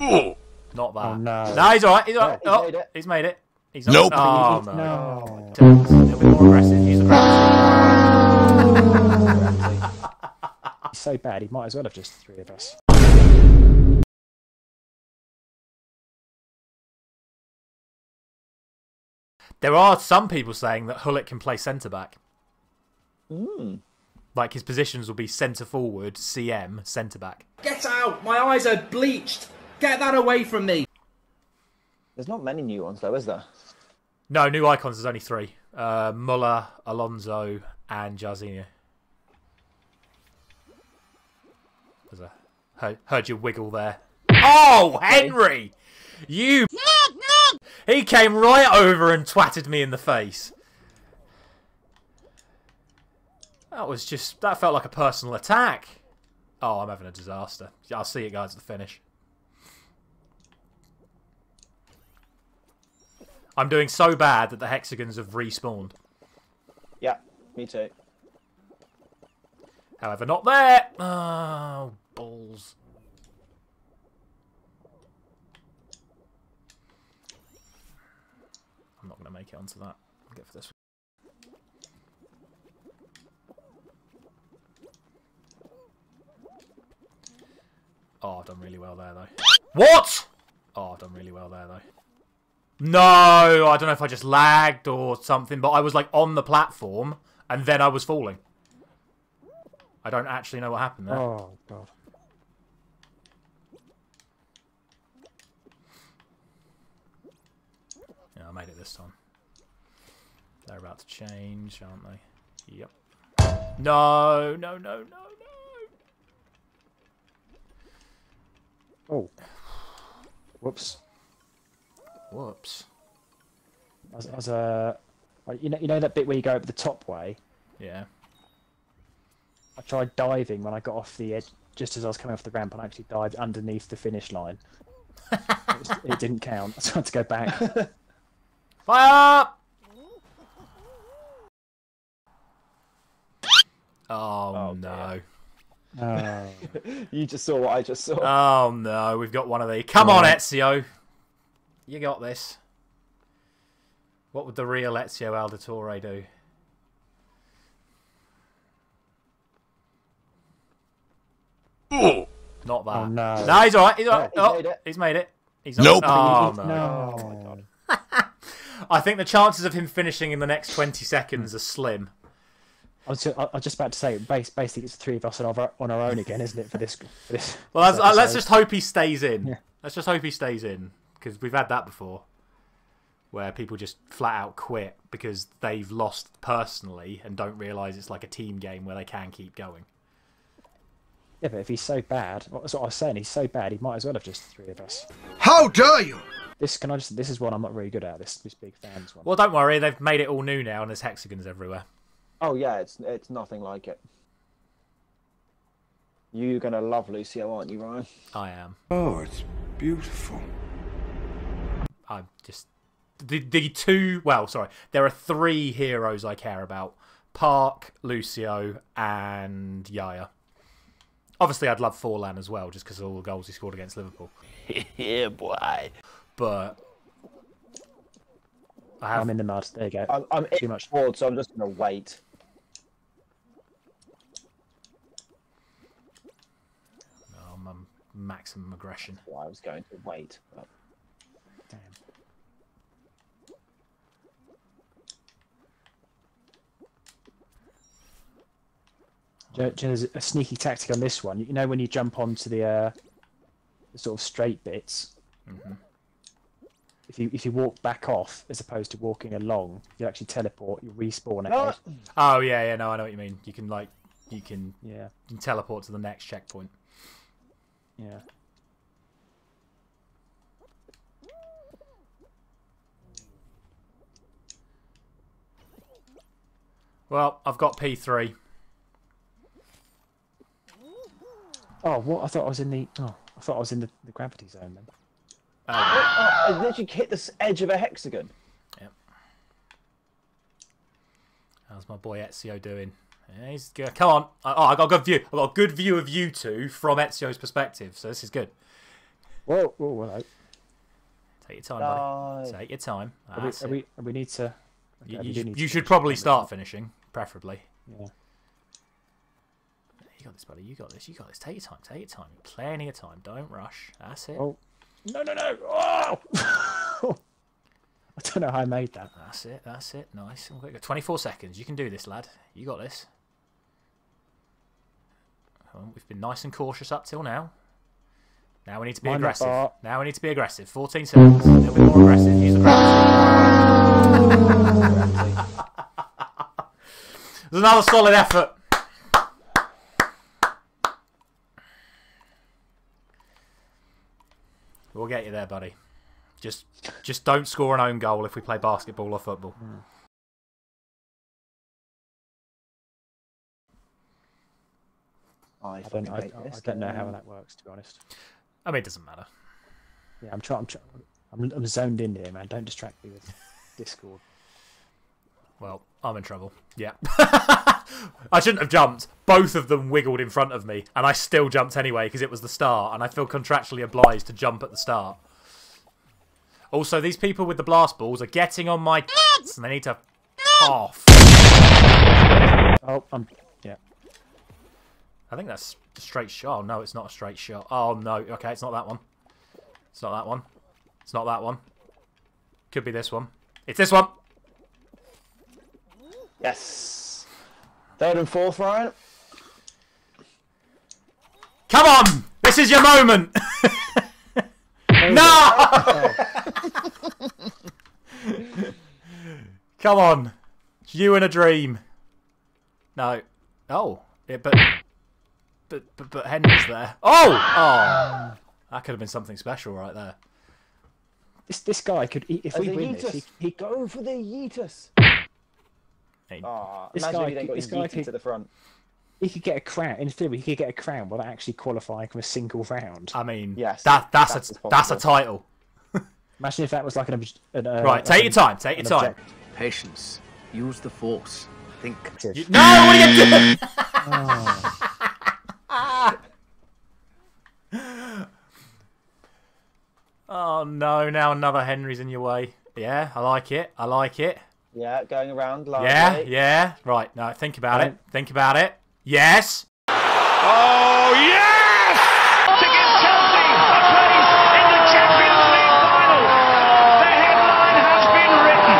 Not that. Oh, no. No, he's alright. He's alright. Yeah, he's oh, made it. he's made it. He's Nope. Oh, no. no. A little bit more aggressive. Use the. He's so bad, he might as well have just three of us. There are some people saying that Hullet can play centre back. Hmm. Like his positions will be centre forward, CM, centre back. Get out! My eyes are bleached! Get that away from me! There's not many new ones though, is there? No, new icons. There's only three: uh, Muller, Alonso, and Jairzinho. There's a heard, heard you wiggle there. Oh, Henry! You. He came right over and twatted me in the face. That was just. That felt like a personal attack. Oh, I'm having a disaster. I'll see you guys at the finish. I'm doing so bad that the hexagons have respawned. Yeah, me too. However, not there. Oh, balls. I'm not going to make it onto that. I'll get for this. Oh, I've done really well there, though. What? Oh, I've done really well there, though. No, I don't know if I just lagged or something, but I was like on the platform and then I was falling. I don't actually know what happened there. Oh, God. Yeah, I made it this time. They're about to change, aren't they? Yep. No, no, no, no, no. Oh. Whoops. Whoops. I was, I was uh, you know, you know that bit where you go over the top way. Yeah. I tried diving when I got off the edge, just as I was coming off the ramp, and I actually dived underneath the finish line. it, was- it didn't count, so I had to go back. Fire! Oh, no. Oh. You just saw what I just saw. Oh no, we've got one of these. Come on, Ezio. You got this. What would the real Ezio Auditore do? Not that. Oh, no. No, he's alright. He's, alright. Yeah, he's oh, made it. he's made it. He's Nope. Oh, no. no. I think the chances of him finishing in the next 20 seconds are slim. I was, just, I was just about to say, basically, it's the three of us on our, on our own again, isn't it? For this, for this. Well, let's, uh, let's just hope he stays in. Yeah. Let's just hope he stays in because we've had that before, where people just flat out quit because they've lost personally and don't realise it's like a team game where they can keep going. Yeah, but if he's so bad, that's what I was saying. He's so bad, he might as well have just three of us. How dare you! This can I just? This is one I'm not really good at. This this big fans one. Well, don't worry, they've made it all new now and there's hexagons everywhere. Oh yeah, it's it's nothing like it. You're gonna love Lucio, aren't you, Ryan? I am. Oh, it's beautiful. I'm just the the two. Well, sorry, there are three heroes I care about: Park, Lucio, and Yaya. Obviously, I'd love Forlan as well, just because of all the goals he scored against Liverpool. yeah, boy. But I have I'm in the mud. There you go. I'm, I'm Too much. bored, so I'm just gonna wait. um, um, maximum aggression. Well, I was going to wait. But... Damn. Do you know- do you know, there's a sneaky tactic on this one. You know when you jump onto the, uh, the sort of straight bits. If you if you walk back off as opposed to walking along, you actually teleport. You respawn No, ahead. Oh yeah, yeah, no, I know what you mean. You can like, you can, Yeah, you can teleport to the next checkpoint. yeah. Well, I've got P three. Oh, what? I thought I was in the. Oh, I thought I was in the, the gravity zone then. oh, oh, oh I literally hit the edge of a hexagon. Yep. How's my boy Ezio doing? Yeah, he's good. Come on. Oh, I got a good view. I got a good view of you two from Ezio's perspective, so this is good. Whoa, whoa, hello. Take your time, buddy. Oh, Take your time. Are we, are we, are we need to. You, okay, you should- you should probably start finishing, preferably. Yeah. You got this, buddy. You got this. You got this. Take your time. Take your time. Plenty of time. Don't rush. That's it. Oh. No, no, no! Oh! I don't know how I made that. That's it. That's it. Nice. and quick. 24 seconds. You can do this, lad. You got this. Well, we've been nice and cautious up till now. Now we need to be Mind aggressive. Now we need to be aggressive. 14 seconds. A little bit more aggressive. Use the. There's another solid effort. We'll get you there, buddy. Just, just don't score an own goal if we play basketball or football. I, I don't, I, I don't know how that works, to be honest. I mean, it doesn't matter. Yeah, I'm trying. I'm, try- I'm, I'm zoned in here, man. Don't distract me with Discord. Well, I'm in trouble. Yeah. I shouldn't have jumped. Both of them wiggled in front of me, and I still jumped anyway because it was the start, and I feel contractually obliged to jump at the start. Also, these people with the blast balls are getting on my and they need to off. Oh, I'm. Yeah. I think that's a straight shot. Oh, no, it's not a straight shot. Oh, no. Okay, it's not that one. It's not that one. It's not that one. Could be this one. It's this one. Yes. Third and fourth, Ryan. Come on! This is your moment! no! Come on. It's you in a dream. No. Oh. Yeah, but, but, but, but Henry's there. Oh! Oh! That could have been something special right there. This this guy could. If As we win this, yeetus. he, he Go for the yeetus. Hey, Oh, This imagine guy if he then got this guy could- to the front. he could get a crown. In theory, he could get a crown without actually qualifying from a single round. I mean, Yes, that, that's, that is a, that's a title. Imagine if that was like an. obj- an uh, Right, take your time, take your an time. objective. Patience. Use the force. Think. You- no, what are you doing? oh no, now another Henry's in your way. Yeah, I like it. I like it. Yeah, going around. Largely. Yeah, yeah. Right, now think about it. Think about it. Yes. Oh, yes! To give Chelsea a place in the Champions League final. The headline has been written.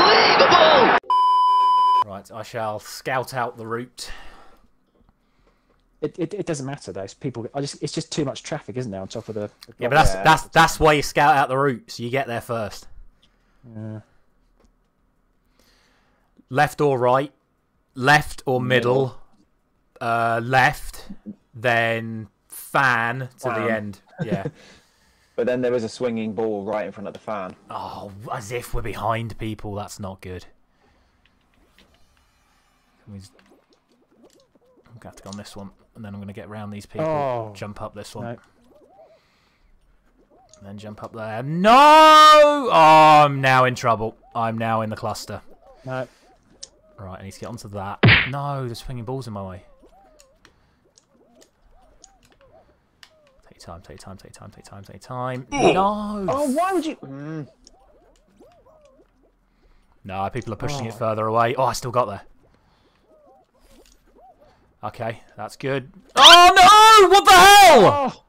Unbelievable! Right, I shall scout out the route. It, it, it doesn't matter though. It's people. I just it's just too much traffic, isn't there? On top of the. the Yeah, but that's Yeah. that's that's why you scout out the route, so you get there first. Yeah. Left or right, left or middle, uh, left, then fan to the end. Yeah. But then there was a swinging ball right in front of the fan. oh, as if we're behind people. That's not good. I'm gonna have to go on this one, and then I'm gonna get around these people. Oh. Jump up this one. No. And then jump up there. No! Oh, I'm now in trouble. I'm now in the cluster. No. Right, I need to get onto that. No, the swinging ball's in my way. Take your time, take your time, take your time, take your time, take your time. No! Oh, why would you? Mm. No, people are pushing it Oh. further away. Oh, I still got there. Okay, that's good. Oh no! What the hell? Oh,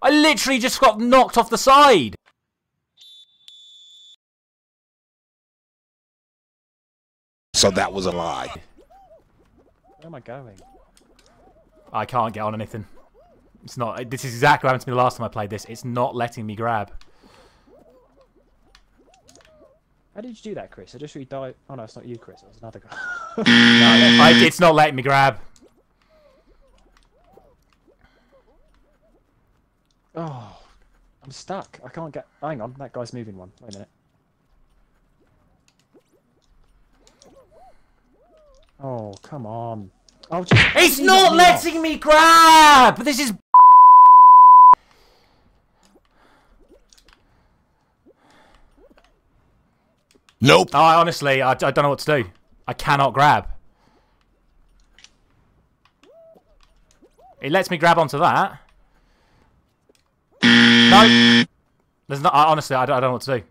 I literally just got knocked off the side. So that was a lie. Where am I going? I can't get on anything. It's not. This is exactly what happened to me the last time I played this. It's not letting me grab. How did you do that, Chris? I just really died. Oh no, it's not you, Chris. It was another guy. I, it's not letting me grab. oh, I'm stuck. I can't get. Hang on, that guy's moving one. Wait a minute. Oh, come on. Oh, just. It's not letting me grab. This is. Nope. I honestly, I, I don't know what to do. I cannot grab. It lets me grab onto that. no. There's not. I, honestly, I don't, I don't know what to do.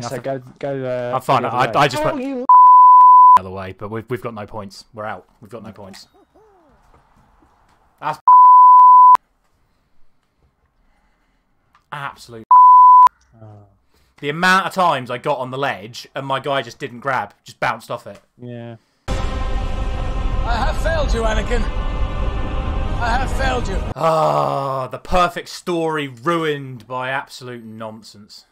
So go go. Uh, I'm fine. I, I just Oh, went you the other way, but we've we've got no points. We're out. We've got no points. That's absolute. The amount of times I got on the ledge and my guy just didn't grab, just bounced off it. Yeah. I have failed you, Anakin. I have failed you. Ah, the perfect story ruined by absolute nonsense.